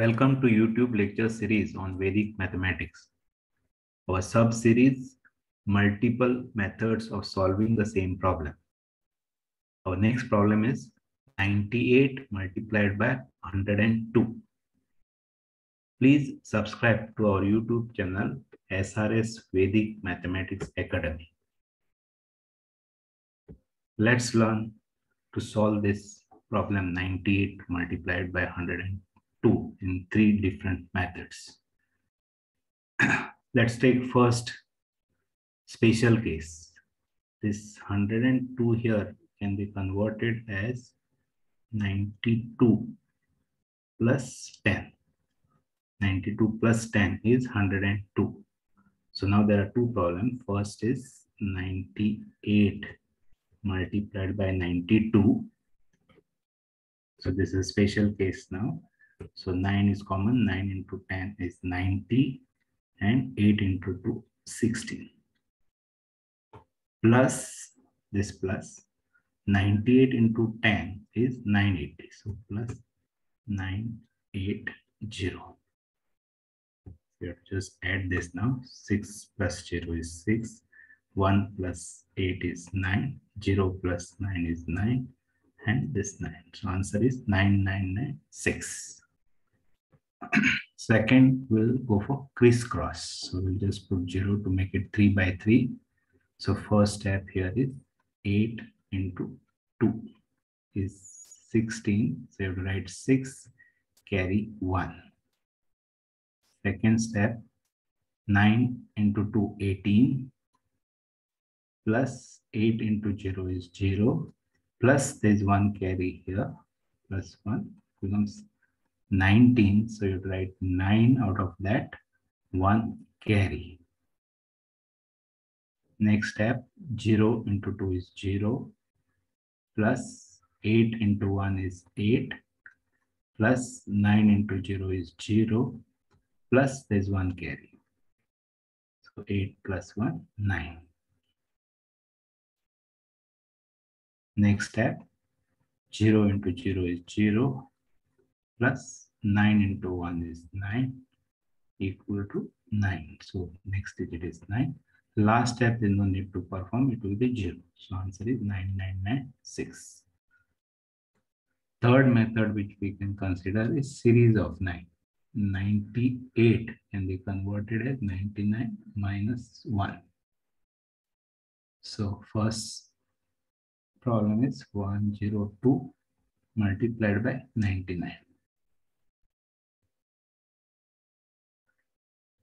Welcome to YouTube lecture series on Vedic mathematics. Our sub-series, multiple methods of solving the same problem. Our next problem is 98 multiplied by 102. Please subscribe to our YouTube channel SRS Vedic Mathematics Academy. Let's learn to solve this problem 98 multiplied by 102 in three different methods. Let's take first special case. This 102 here can be converted as 92 plus 10. 92 plus 10 is 102. So now there are two problems. First is 98 multiplied by 92. So this is a special case now. So 9 is common. 9 into 10 is 90 and 8 into 2, 16. Plus this plus 98 into 10 is 980. So plus 980. We have to just add this now. 6 plus 0 is 6. 1 plus 8 is 9. 0 plus 9 is 9. And this 9. So answer is 9996. Second, we'll go for crisscross. So we'll just put 0 to make it 3 by 3. So first step here is 8 into 2 is 16. So you have to write 6, carry 1. Second step, 9 into 2, 18, plus 8 into 0 is 0, plus there's 1 carry here, plus 1 becomes 19. So you write 9 out of that, 1 carry. Next step, 0 into 2 is 0, plus 8 into 1 is 8, plus 9 into 0 is 0, plus there's one carry. So 8 plus 1, 9. Next step, 0 into 0 is 0, plus 9 into 1 is 9, equal to 9. So next digit is 9. Last step, there's no need to perform, it will be 0. So answer is 9996. Third method which we can consider is series of 9. 98 can be converted as 99 minus 1. So first problem is 102 multiplied by 99.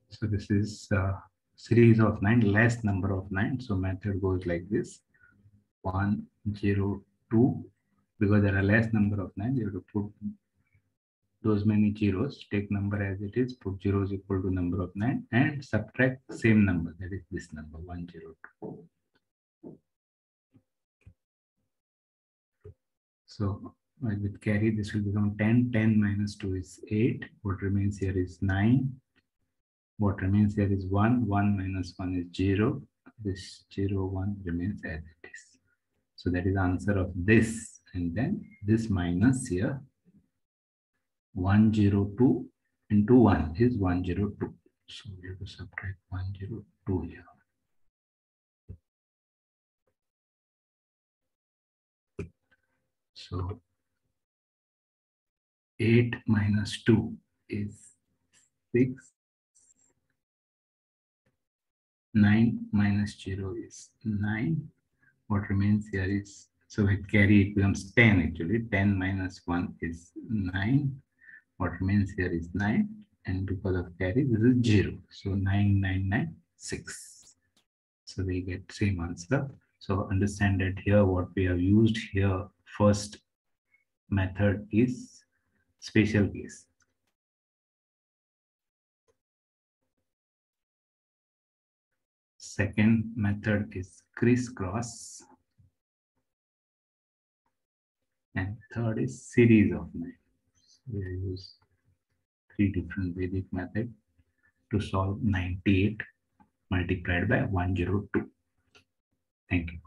So this is a series of 9, less number of 9. So method goes like this. 102 because there are less number of 9, you have to put those many zeros, take number as it is, put zeros equal to number of 9 and subtract same number, that is this number, 102. So uh, with carry, this will become 10. 10 minus 2 is 8. What remains here is 9. What remains here is 1. 1 minus 1 is 0. This 0, 1 remains as it is. So that is answer of this. And then this minus here 102 into 1 is 102. So we have to subtract 102 here. So 8 minus 2 is 6. 9 minus 0 is 9. What remains here is, so with carry it becomes 10 actually. 10 minus 1 is 9 what remains here is 9 and because of carry this is 0 so 9996 so we get same answer so understand that here what we have used here first method is special case second method is crisscross and third is series of 9 we use three different Vedic method to solve 98 multiplied by 102. Thank you.